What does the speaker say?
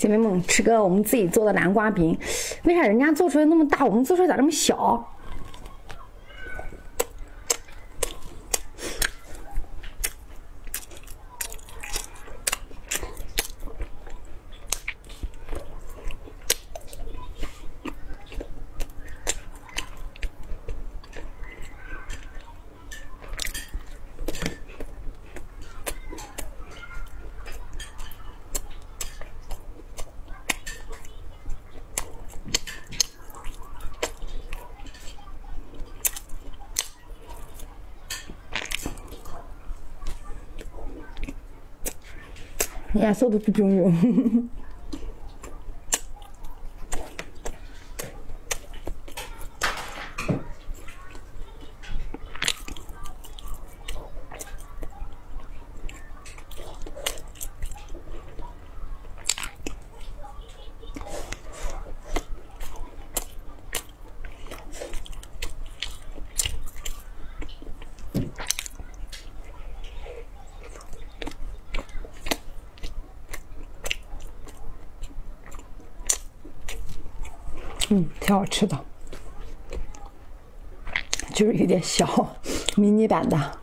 姐妹们，吃个我们自己做的南瓜饼，为啥人家做出来那么大，我们做出来咋这么小？颜色都不中用。嗯挺好吃的。就是有点小迷你版的。